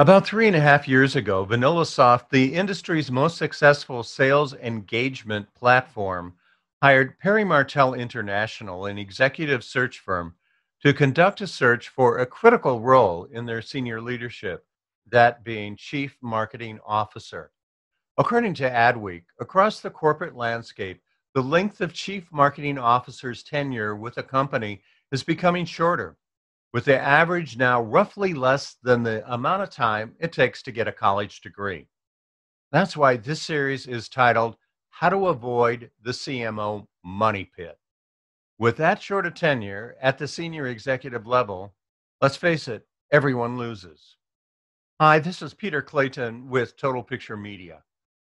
About three and a half years ago, VanillaSoft, the industry's most successful sales engagement platform, hired Perry Martel International, an executive search firm, to conduct a search for a critical role in their senior leadership, that being Chief Marketing Officer. According to Adweek, across the corporate landscape, the length of Chief Marketing Officer's tenure with a company is becoming shorter with the average now roughly less than the amount of time it takes to get a college degree. That's why this series is titled How to Avoid the CMO Money Pit. With that short a tenure at the senior executive level, let's face it, everyone loses. Hi, this is Peter Clayton with Total Picture Media.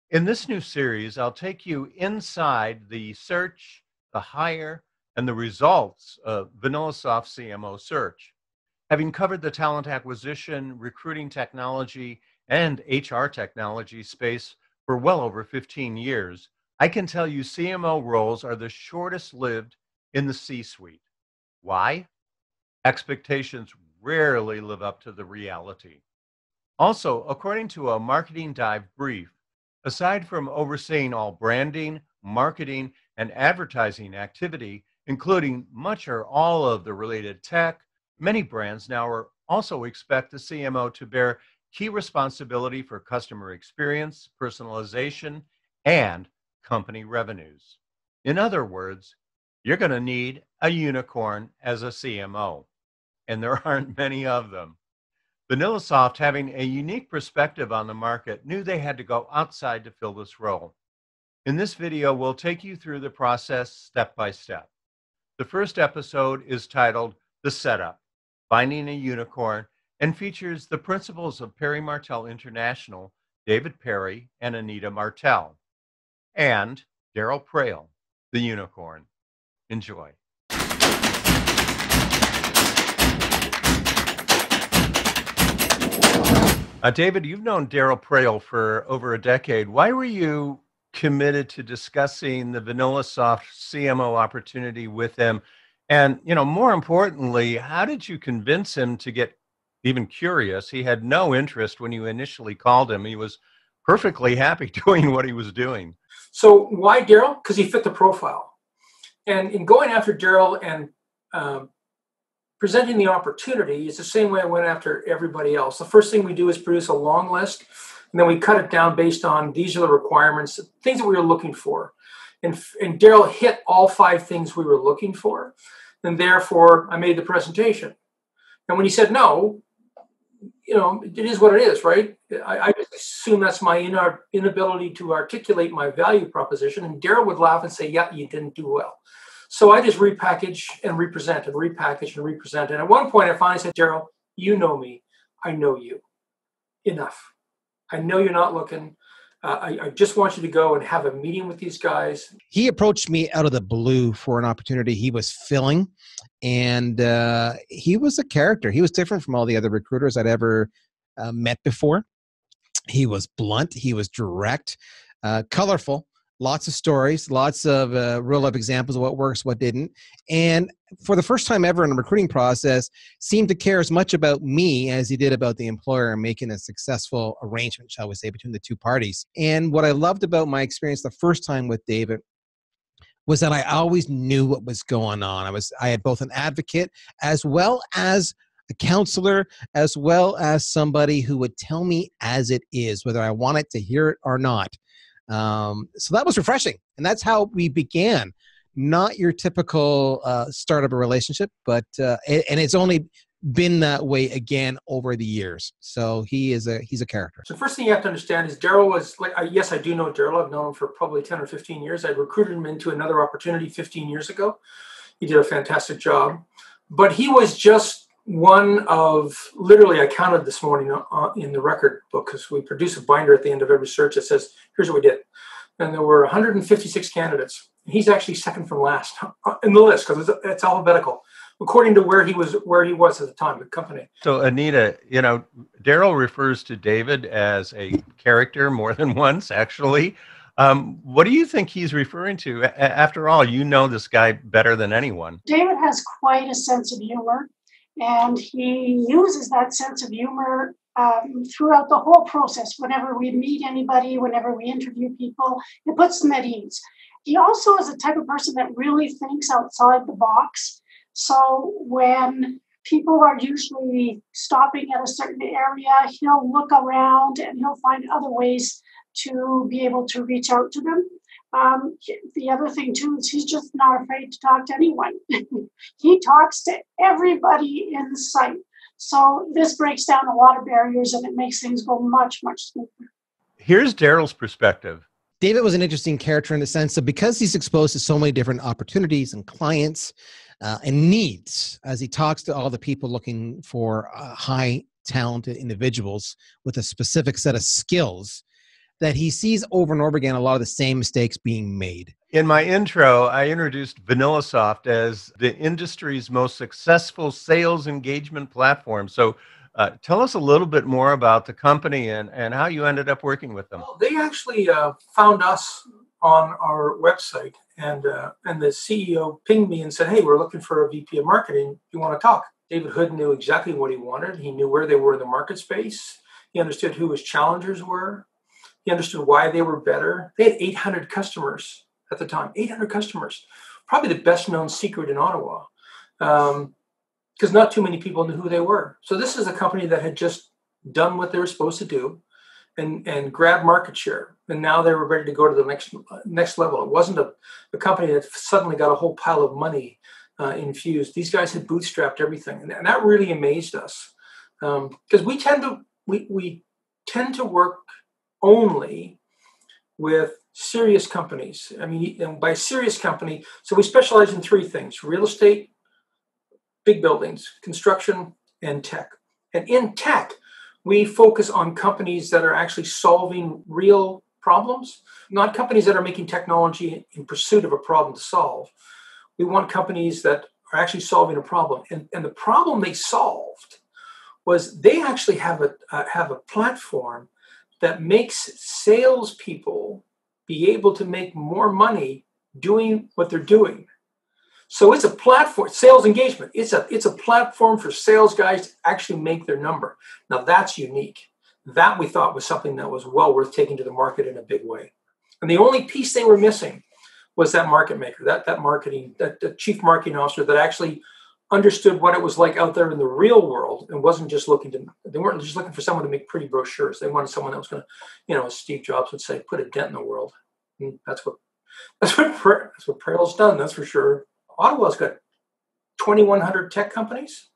In this new series, I'll take you inside the search, the hire, and the results of VanillaSoft CMO search. Having covered the talent acquisition, recruiting technology, and HR technology space for well over 15 years, I can tell you CMO roles are the shortest lived in the C suite. Why? Expectations rarely live up to the reality. Also, according to a Marketing Dive brief, aside from overseeing all branding, marketing, and advertising activity, including much or all of the related tech. Many brands now are also expect the CMO to bear key responsibility for customer experience, personalization, and company revenues. In other words, you're going to need a unicorn as a CMO, and there aren't many of them. VanillaSoft, having a unique perspective on the market, knew they had to go outside to fill this role. In this video, we'll take you through the process step by step. The first episode is titled The Setup Finding a Unicorn and features the principals of Perry Martel International, David Perry and Anita Martel, and Daryl Praill, the unicorn. Enjoy. Uh, David, you've known Daryl Praill for over a decade. Why were you committed to discussing the VanillaSoft CMO opportunity with him. And, you know, more importantly, how did you convince him to get even curious? He had no interest when you initially called him. He was perfectly happy doing what he was doing. So why Daryl? Because he fit the profile. And in going after Daryl and um, presenting the opportunity, it's the same way I went after everybody else. The first thing we do is produce a long list and then we cut it down based on these are the requirements, things that we were looking for. And, and Daryl hit all five things we were looking for. And therefore, I made the presentation. And when he said no, you know, it is what it is, right? I, I assume that's my inability to articulate my value proposition. And Daryl would laugh and say, Yeah, you didn't do well. So I just repackage and represent and repackage and represent. And at one point, I finally said, Daryl, you know me. I know you. Enough. I know you're not looking. Uh, I, I, just want you to go and have a meeting with these guys. He approached me out of the blue for an opportunity he was filling, and uh, he was a character. He was different from all the other recruiters I'd ever uh, met before. He was blunt. He was direct, uh, colorful, lots of stories, lots of uh, real life examples of what works, what didn't. And for the first time ever in a recruiting process, seemed to care as much about me as he did about the employer and making a successful arrangement, shall we say, between the two parties. And what I loved about my experience the first time with David was that I always knew what was going on. I was I had both an advocate as well as a counselor as well as somebody who would tell me as it is whether I wanted to hear it or not. Um, so that was refreshing. And that's how we began. Not your typical uh, start of a relationship, but, uh, and it's only been that way again over the years. So he is a he's a character. So first thing you have to understand is Daryl was like yes, I do know Daryl. I've known him for probably ten or fifteen years. I recruited him into another opportunity fifteen years ago. He did a fantastic job, but he was just one of literally i counted this morning uh, in the record book because we produce a binder at the end of every search that says here's what we did. And there were 156 candidates. He's actually second from last uh, in the list because it's, it's, alphabetical according to where he was where he was at the time the company. So anita you know daryl refers to david as a character more than once actually. Um, what do you think he's referring to? After all you know this guy better than anyone. David has quite a sense of humor and he uses that sense of humor um, throughout the whole process. Whenever we meet anybody, whenever we interview people, it puts them at ease. He also is a type of person that really thinks outside the box. So when people are usually stopping at a certain area, he'll look around and he'll find other ways to be able to reach out to them. Um, the other thing too is he's just not afraid to talk to anyone. he talks to everybody in sight. So this breaks down a lot of barriers and it makes things go much, much smoother. Here's Daryl's perspective. David was an interesting character in the sense of because he's exposed to so many different opportunities and clients uh, and needs as he talks to all the people looking for uh, high talented individuals with a specific set of skills that he sees over and over again a lot of the same mistakes being made. In my intro, I introduced VanillaSoft as the industry's most successful sales engagement platform. So, uh, tell us a little bit more about the company and, and how you ended up working with them. Well, they actually uh, found us on our website, and uh, and the CEO pinged me and said, "Hey, we're looking for a VP of marketing. You want to talk?" David Hood knew exactly what he wanted. He knew where they were in the market space. He understood who his challengers were. He understood why they were better. They had 800 customers at the time, 800 customers. Probably the best known secret in Ottawa, because um, not too many people knew who they were. So this is a company that had just done what they were supposed to do, and and grab market share. And now they were ready to go to the next next level. It wasn't a, a company that suddenly got a whole pile of money uh, infused. These guys had bootstrapped everything, and, and that really amazed us because um, we tend to we we tend to work only with serious companies. I mean, and by serious company, so we specialize in three things real estate, big buildings, construction, and tech. And in tech, we focus on companies that are actually solving real problems, not companies that are making technology in pursuit of a problem to solve. We want companies that are actually solving a problem. And, and the problem they solved was they actually have a uh, have a platform that makes salespeople be able to make more money doing what they're doing. So it's a platform, sales engagement. It's a it's a platform for sales guys to actually make their number. Now that's unique. That we thought was something that was well worth taking to the market in a big way. And the only piece they were missing was that market maker, that that marketing, that, that chief marketing officer that actually understood what it was like out there in the real world and wasn't just looking to they weren't just looking for someone to make pretty brochures. They wanted someone that was going to you know as steve jobs would say put a dent in the world. And that's what that's what that's what Praill's done that's for sure. Ottawa's got 2100 tech companies.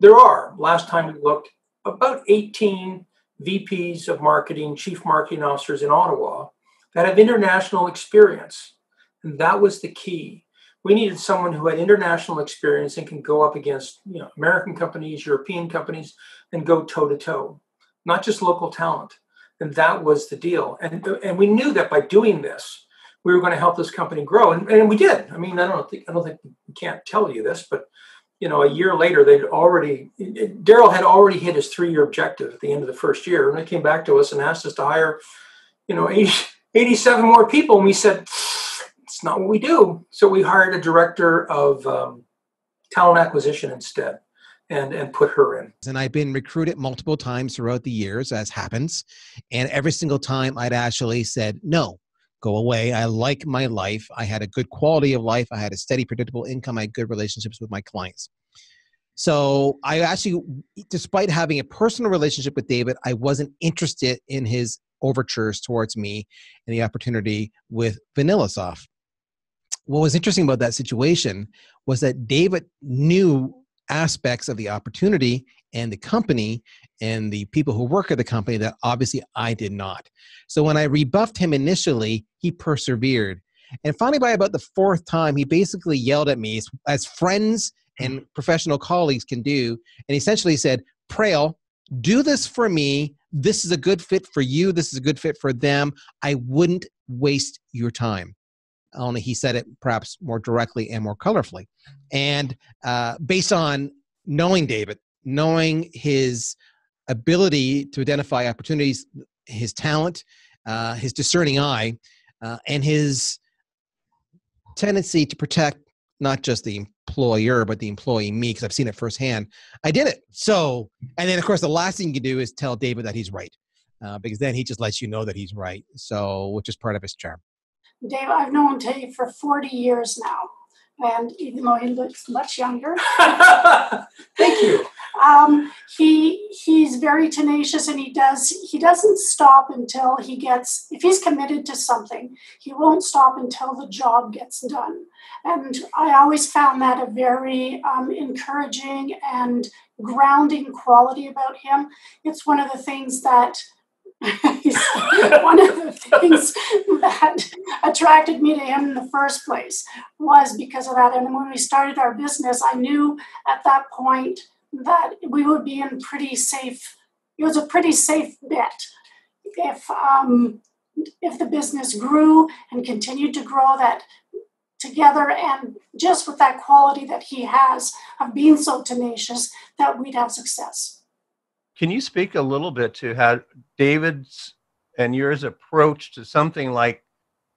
There are. Last time we looked about 18 vps of marketing chief marketing officers in ottawa that have international experience. And that was the key we needed someone who had international experience and can go up against you know American companies, European companies, and go toe to toe, not just local talent. And that was the deal. And and we knew that by doing this, we were going to help this company grow, and, and we did. I mean, I don't think I don't think we can't tell you this, but you know, a year later, they'd already Daryl had already hit his three-year objective at the end of the first year, and they came back to us and asked us to hire, you know, 80, 87 more people, and we said it's not what we do. So we hired a director of um, talent acquisition instead and and put her in. And I've been recruited multiple times throughout the years, as happens. And every single time I'd actually said, no, go away. I like my life. I had a good quality of life. I had a steady, predictable income. I had good relationships with my clients. So I actually, despite having a personal relationship with David, I wasn't interested in his overtures towards me and the opportunity with VanillaSoft what was interesting about that situation was that David knew aspects of the opportunity and the company and the people who work at the company that obviously I did not. So when I rebuffed him initially, he persevered. And finally, by about the fourth time, he basically yelled at me as, friends and hmm. professional colleagues can do, and essentially said, Praill, do this for me. This is a good fit for you. This is a good fit for them. I wouldn't waste your time only he said it perhaps more directly and more colorfully. And uh, based on knowing David, knowing his ability to identify opportunities, his talent, uh, his discerning eye, uh, and his tendency to protect not just the employer, but the employee me, because I've seen it firsthand. I did it. So, and then of course, the last thing you can do is tell David that he's right, uh, because then he just lets you know that he's right. So, which is part of his charm. Dave, I've known Dave for 40 years now. And even though he looks much younger, thank you. Um, he he's very tenacious, and he does he doesn't stop until he gets if he's committed to something, he won't stop until the job gets done. And I always found that a very um, encouraging and grounding quality about him. It's one of the things that one of the things that attracted me to him in the first place was because of that. And when we started our business, I knew at that point that we would be in pretty safe. It was a pretty safe bet if um, if the business grew and continued to grow. That together and just with that quality that he has of being so tenacious, that we'd have success. Can you speak a little bit to how David's and yours approach to something like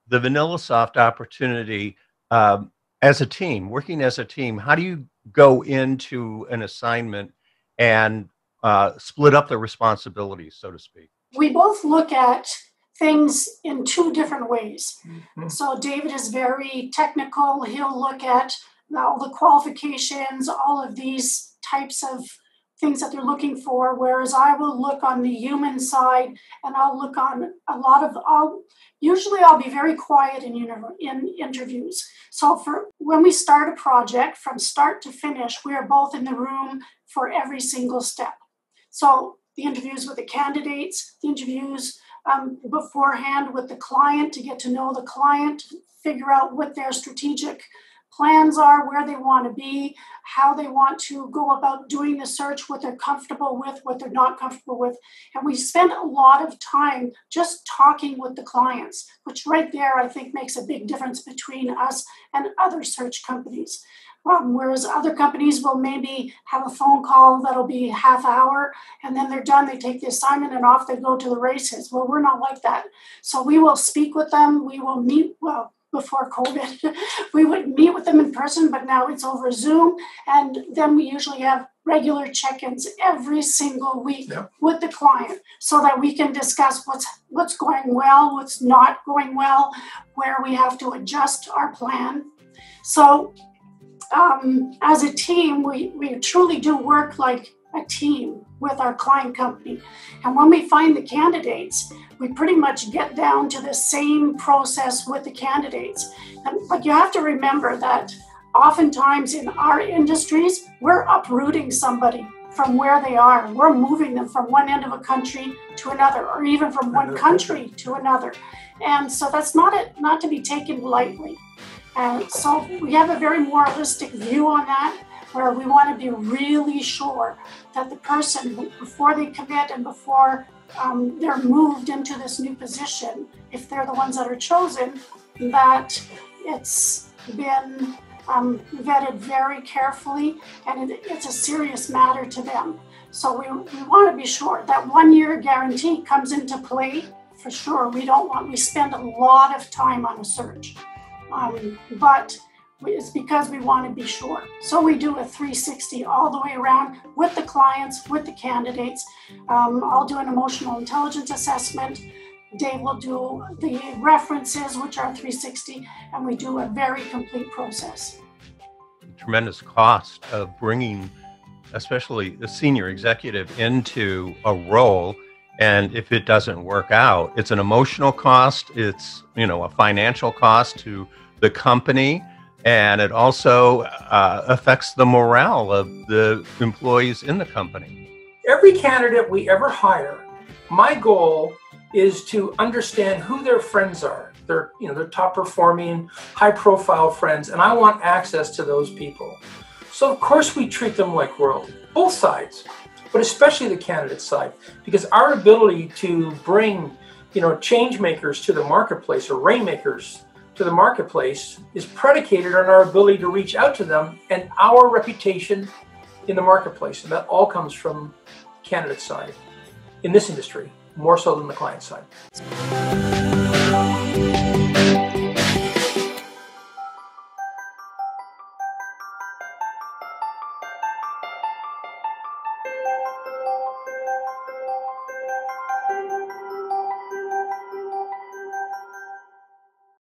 the VanillaSoft opportunity um, as a team, working as a team? How do you go into an assignment and uh, split up the responsibilities, so to speak? We both look at things in two different ways. Mm-hmm. So David is very technical. He'll look at all the qualifications, all of these types of things that they're looking for whereas i will look on the human side and i'll look on a lot of i'll usually i'll be very quiet in, in interviews. So for when we start a project from start to finish we are both in the room for every single step. So the interviews with the candidates the interviews um, beforehand with the client to get to know the client figure out what their strategic plans are, where they want to be, how they want to go about doing the search, what they're comfortable with, what they're not comfortable with. And we spend a lot of time just talking with the clients, which right there I think makes a big difference between us and other search companies. Um, whereas other companies will maybe have a phone call that'll be half hour and then they're done they take the assignment and off they go to the races well we're not like that so we will speak with them we will meet well before COVID, we would meet with them in person, but now it's over Zoom. And then we usually have regular check ins every single week yep. with the client so that we can discuss what's, what's going well, what's not going well, where we have to adjust our plan. So, um, as a team, we, we truly do work like a team with our client company. And when we find the candidates, we pretty much get down to the same process with the candidates. And, but you have to remember that oftentimes in our industries, we're uprooting somebody from where they are. We're moving them from one end of a country to another, or even from one country to another. And so that's not a, not to be taken lightly. And so we have a very moralistic view on that where we want to be really sure that the person, before they commit and before um, they're moved into this new position, if they're the ones that are chosen, that it's been um, vetted very carefully and it, it's a serious matter to them. So we, we want to be sure that one year guarantee comes into play for sure. We don't want, we spend a lot of time on a search. Um, but is because we want to be sure. So we do a 360 all the way around with the clients, with the candidates. Um, I'll do an emotional intelligence assessment. Dave will do the references, which are 360, and we do a very complete process. The Tremendous cost of bringing, especially the senior executive, into a role. And if it doesn't work out, it's an emotional cost. It's you know a financial cost to the company and it also uh, affects the morale of the employees in the company. Every candidate we ever hire, my goal is to understand who their friends are. Their, you know, their top performing, high profile friends, and I want access to those people. So of course we treat them like royalty, both sides, but especially the candidate side, because our ability to bring, you know, change makers to the marketplace or rainmakers to the marketplace is predicated on our ability to reach out to them and our reputation in the marketplace. And that all comes from candidate side in this industry, more so than the client side.